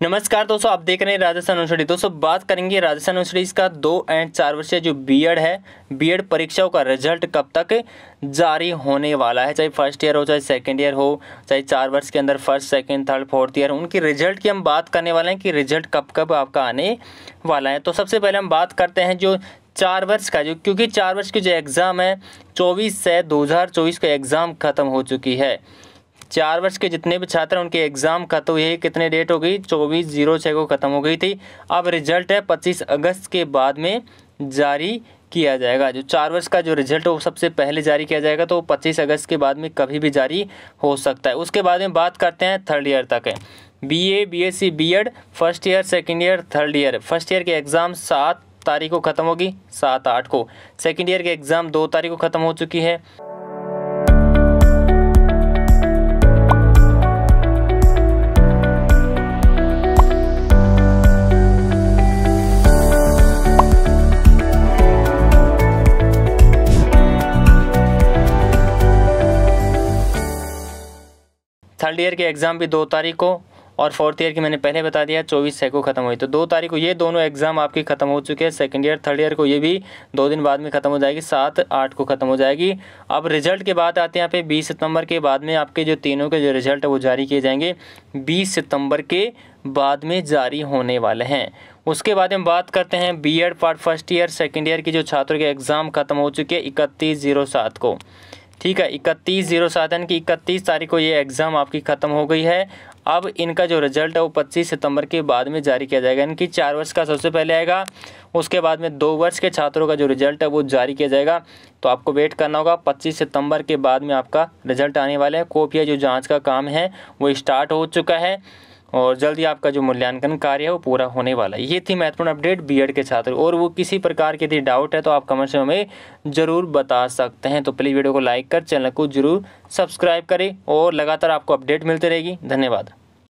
नमस्कार दोस्तों, आप देख रहे हैं राजस्थान यूनिवर्सिटी दोस्तों, बात करेंगे राजस्थान यूनिवर्सिटी का दो एंड चार वर्षीय जो बीएड है बीएड परीक्षाओं का रिज़ल्ट कब तक जारी होने वाला है? चाहे फ़र्स्ट ईयर हो, चाहे सेकंड ईयर हो, चाहे चार वर्ष के अंदर first second third fourth year उनकी रिज़ल्ट की हम बात करने वाले हैं कि रिज़ल्ट कब कब आपका आने वाला है। तो सबसे पहले हम बात करते हैं जो चार वर्ष का, जो क्योंकि चार वर्ष की जो एग्ज़ाम है, चौबीस से दो हज़ार चौबीस का एग्ज़ाम ख़त्म हो चुकी है। चार वर्ष के जितने भी छात्र उनके एग्ज़ाम खत्म हुए कितने डेट हो गई? चौबीस ज़ीरो छः को ख़त्म हो गई थी। अब रिज़ल्ट है, पच्चीस अगस्त के बाद में जारी किया जाएगा। जो चार वर्ष का जो रिज़ल्ट है, वो सबसे पहले जारी किया जाएगा तो पच्चीस अगस्त के बाद में कभी भी जारी हो सकता है। उसके बाद में बात करते हैं थर्ड ईयर तक। है B A B S C B Ed first year second year third year first year के एग्ज़ाम सात तारीख को ख़त्म होगी, सात आठ को। सेकेंड ईयर के एग्ज़ाम दो तारीख को ख़त्म हो चुकी है। थर्ड ईयर के एग्ज़ाम भी दो तारीख को और फोर्थ ईयर की मैंने पहले बता दिया, चौबीस छः को ख़त्म हुई। तो दो तारीख को ये दोनों एग्ज़ाम आपकी ख़त्म हो चुके हैं। सेकंड ईयर, थर्ड ईयर को ये भी दो दिन बाद में ख़त्म हो जाएगी, सात, आठ को ख़त्म हो जाएगी। अब रिज़ल्ट के बाद आते हैं यहाँ पे बीस सितंबर के बाद में आपके जो तीनों के जो रिज़ल्ट वो जारी किए जाएँगे। बीस सितंबर के बाद में जारी होने वाले हैं। उसके बाद हम बात करते हैं B part first year second year की जो छात्रों के एग्ज़ाम ख़त्म हो चुके हैं, इकतीस ज़ीरो सात को। ठीक है, इकतीस ज़ीरो सात यानी कि इकतीस तारीख को ये एग्ज़ाम आपकी ख़त्म हो गई है। अब इनका जो रिज़ल्ट है वो पच्चीस सितंबर के बाद में जारी किया जाएगा इनकी चार वर्ष का सबसे पहले आएगा, उसके बाद में दो वर्ष के छात्रों का जो रिज़ल्ट है वो जारी किया जाएगा। तो आपको वेट करना होगा, पच्चीस सितंबर के बाद में आपका रिज़ल्ट आने वाला है। कॉपिया जो जाँच का काम है, वो स्टार्ट हो चुका है। और जल्दी आपका जो मूल्यांकन कार्य है वो पूरा होने वाला है। ये थी महत्वपूर्ण अपडेट बीएड के छात्र। और वो किसी प्रकार के यदि डाउट है तो आप कमेंट से हमें ज़रूर बता सकते हैं। तो प्लीज़ वीडियो को लाइक कर चैनल को ज़रूर सब्सक्राइब करें और लगातार आपको अपडेट मिलती रहेगी। धन्यवाद।